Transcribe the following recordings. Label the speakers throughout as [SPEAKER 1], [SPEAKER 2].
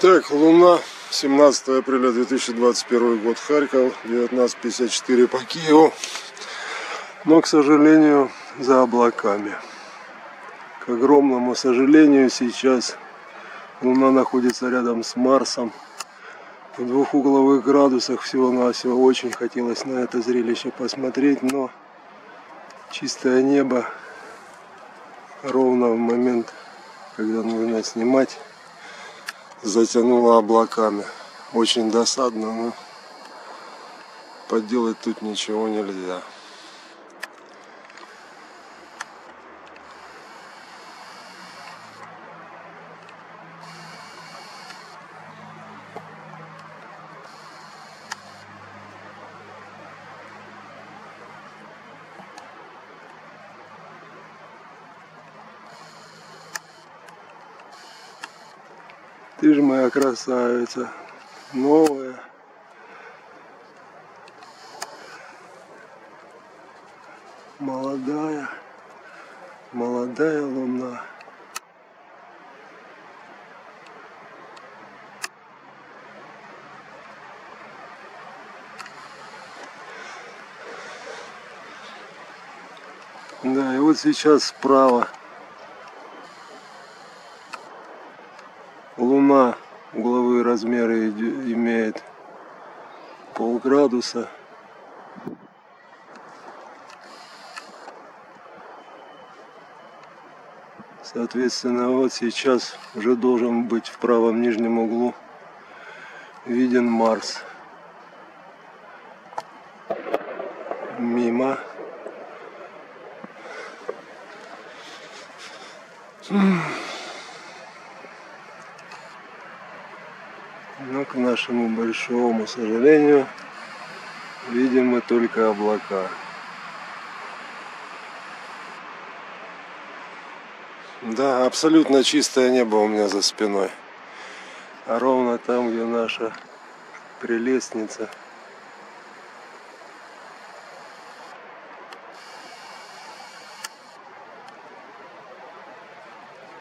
[SPEAKER 1] Так, Луна, 17 апреля 2021 год, Харьков, 19.54 по Киеву. Но, к сожалению, за облаками. К огромному сожалению, сейчас Луна находится рядом с Марсом. В двухугловых градусах всего-навсего очень хотелось на это зрелище посмотреть, но чистое небо ровно в момент, когда нужно снимать, затянуло облаками. Очень досадно, но поделать тут ничего нельзя. Ты же моя красавица. Новая. Молодая. Молодая луна. Да, и вот сейчас справа Луна угловые размеры имеет полградуса. Соответственно, вот сейчас уже должен быть в правом нижнем углу виден Марс. Мимо. Но к нашему большому сожалению видим мы только облака. Да, абсолютно чистое небо у меня за спиной. А ровно там, где наша прелестница.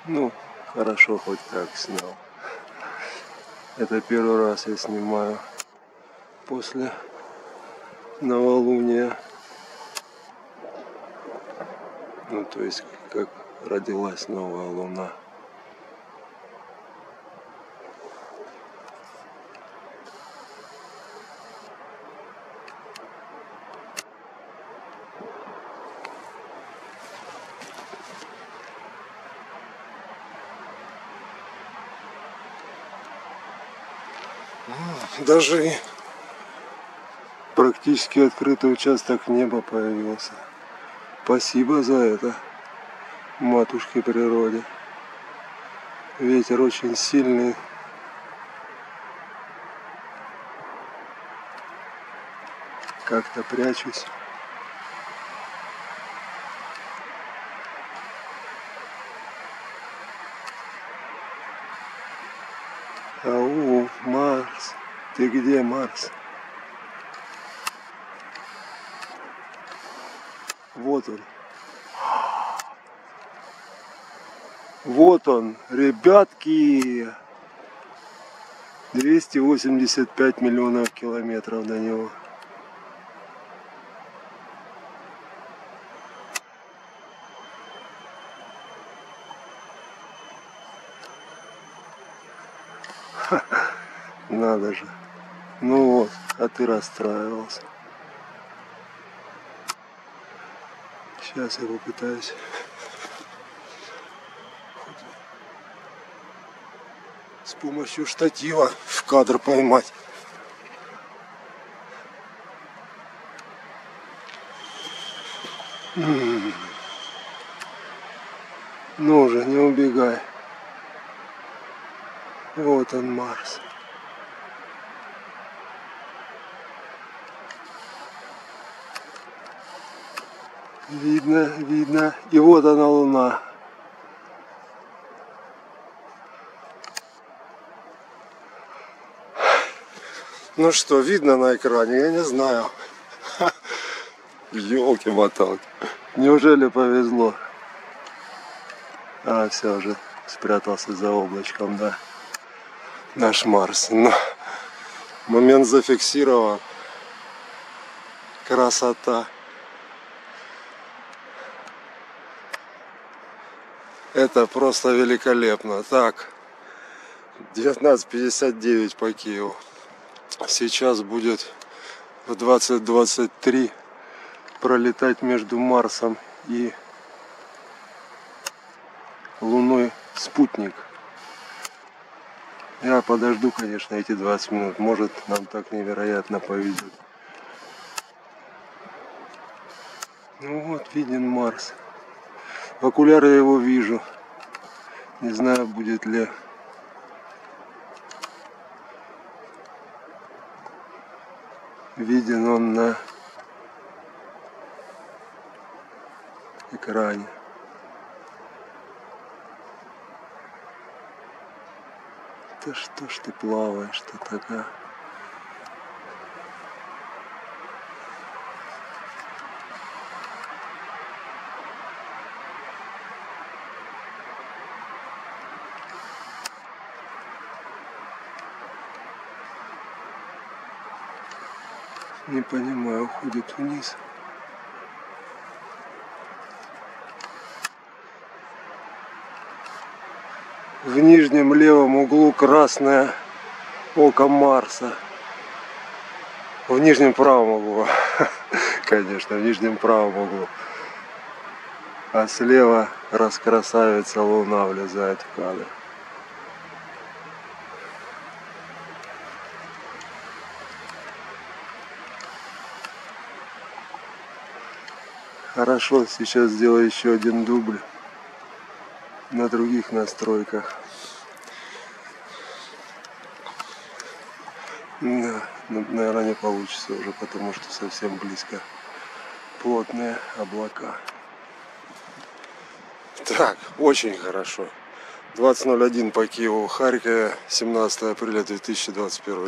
[SPEAKER 1] Ну, хорошо хоть так снял. Это первый раз я снимаю после новолуния. Ну, то есть, как родилась новая луна. Даже практически открытый участок неба появился. Спасибо за это, матушке природе. Ветер очень сильный. Как-то прячусь. Ау, ты где, Марс? Вот он. Вот он, ребятки. 285 миллионов километров до него. Надо же. Ну вот, а ты расстраивался. Сейчас я попытаюсь. С помощью штатива в кадр поймать. Ну уже, не убегай. Вот он, Марс. Видно, видно. И вот она луна. Ну что, видно на экране? Я не знаю. Елки-моталки. Неужели повезло? А, все уже спрятался за облачком, да. наш Марс. Но момент зафиксирован. Красота. Это просто великолепно. Так, 19.59 по Киеву. Сейчас будет в 20.23 пролетать между Марсом и Луной спутник. Я подожду, конечно, эти 20 минут. Может, нам так невероятно повезет. Ну вот, виден Марс. В окуляры его вижу. Не знаю, будет ли виден он на экране. Да что ж ты плаваешь-то такая? Не понимаю, уходит вниз. В нижнем левом углу красное око Марса. В нижнем правом углу. Конечно, в нижнем правом углу. А слева раскрасавица луна влезает в кадр. Хорошо, сейчас сделаю еще один дубль на других настройках. Да, ну, наверное, не получится уже, потому что совсем близко плотные облака. Так, очень хорошо. 20.01 по Киеву, Харькове, 17 апреля 2021